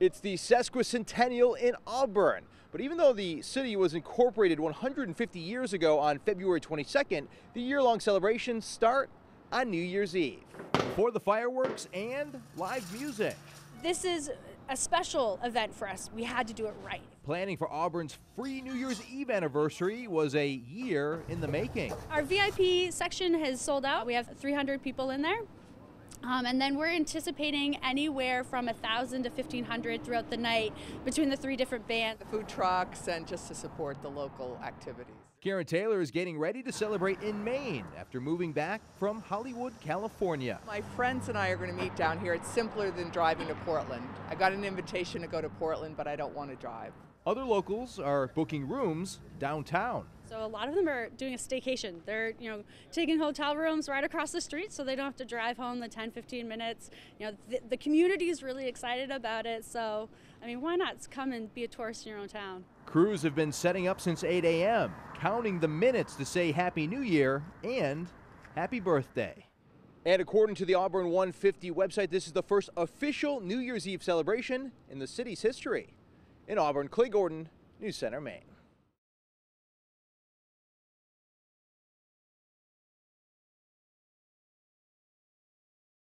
It's the sesquicentennial in Auburn. But even though the city was incorporated 150 years ago on February 22nd, the year-long celebrations start on New Year's Eve. For the fireworks and live music. This is a special event for us. We had to do it right. Planning for Auburn's free New Year's Eve anniversary was a year in the making. Our VIP section has sold out. We have 300 people in there. Um, and then we're anticipating anywhere from 1,000 to 1,500 throughout the night between the three different bands. The food trucks and just to support the local activities. Karen Taylor is getting ready to celebrate in Maine after moving back from Hollywood, California. My friends and I are going to meet down here. It's simpler than driving to Portland. I got an invitation to go to Portland, but I don't want to drive. Other locals are booking rooms downtown. So a lot of them are doing a staycation. They're, you know, taking hotel rooms right across the street so they don't have to drive home the 10, 15 minutes. You know, the, the community is really excited about it. So, I mean, why not come and be a tourist in your own town? Crews have been setting up since 8 a.m., counting the minutes to say Happy New Year and Happy Birthday. And according to the Auburn 150 website, this is the first official New Year's Eve celebration in the city's history. In Auburn, Clay Gordon, News Center, Maine.